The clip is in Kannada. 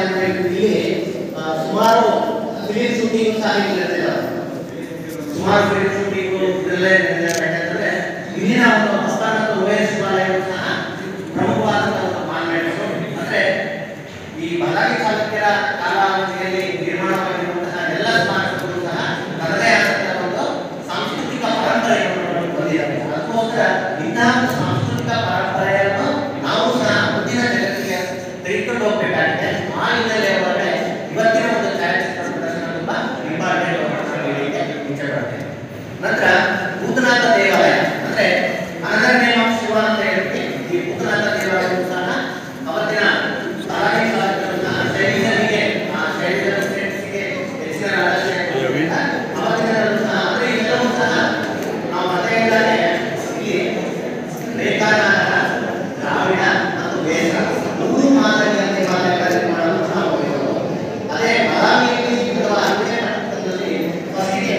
ಇದ್ರೆ ಇಲ್ಲಿ ಸುಮಾರು ಫಿಲಿಮ್ ಶೂಟಿಂಗ್ ಸಹ ಸುಮಾರು ಫಿಲಿಮ್ ಶೂಟಿಂಗ್ ಇದೆಲ್ಲ ಇಲ್ಲಿನ ಒಂದು ಹಸ್ತನಕ ವಹಿಸುವಾಲಯವು ಪ್ರಮುಖವಾದಂತಹ ಒಂದು ಕಾನ್ವೆಂಟ್ ಅಂದ್ರೆ, ಈ ಬಳ್ಳಾರಿ ತಾಲೂಕಿನ ಕಾಲಾವಧಿಯಲ್ಲಿ ನಿರ್ಮಾಣವಾಗಿರುವಂತಹ ಎಲ್ಲ ಸ್ಮಾರಕಗಳು ಸಹ ತನ್ನದೇ ಆದಂತಹ ಒಂದು ಸಾಂಸ್ಕೃತಿಕ ಪರಂಪರೆಯನ್ನು ಹೊಂದಿದ್ದಾವೆ ಅದಕ್ಕೋಸ್ಕರ ಇಂತಹ ನಂತರ ಭೂತನಾಥ ದೇವಾಲಯ. ಅಂದ್ರೆ ಅನಗಣ್ಯ ಶಿವ ಅಂತ ಹೇಳ್ತೀವಿ. ಈ ಭೂತನಾಥ ದೇವಾಲಯ ಸಹ ಅವತ್ತಿನ ಶೈಲಿಗಳಿಗೆ ಆ ಶೈಲಿಗಳ ಹೆಚ್ಚಿನ ಅವತ್ತಿನ ಸಹ ಅಂದ್ರೆ ಎಲ್ಲವೂ ಸಹ ಆ ಮತಯಿಂದಾನೆ ಈ ಲೇಖಾನಾಥ ದ್ರಾವಿಡ ಮತ್ತು ವೇದ ಮೂರು ಮಾದರಿಯ ದೇವಾಲಯಗಳನ್ನು ಸಹ ಅದೇ ಬಾದಾಮಿಯಲ್ಲಿ ಅಥವಾ ಅದೇ ಮಟ್ಟದಲ್ಲಿ ಫಸ್ಟಿಗೆ